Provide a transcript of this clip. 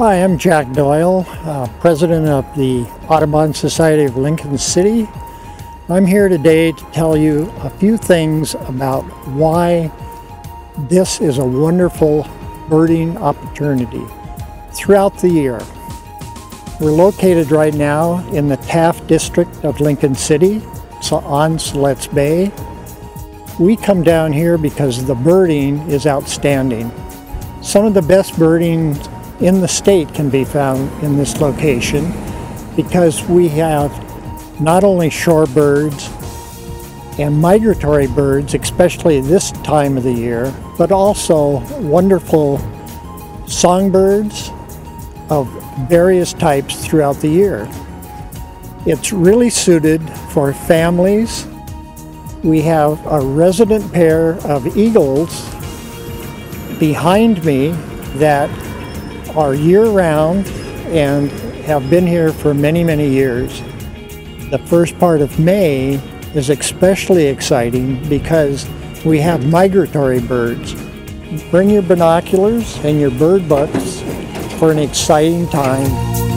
Hi, I'm Jack Doyle, uh, president of the Audubon Society of Lincoln City. I'm here today to tell you a few things about why this is a wonderful birding opportunity throughout the year. We're located right now in the Taft district of Lincoln City, so on Siletz Bay. We come down here because the birding is outstanding. Some of the best birding in the state can be found in this location because we have not only shorebirds and migratory birds, especially this time of the year, but also wonderful songbirds of various types throughout the year. It's really suited for families. We have a resident pair of eagles behind me that are year-round and have been here for many, many years. The first part of May is especially exciting because we have migratory birds. Bring your binoculars and your bird books for an exciting time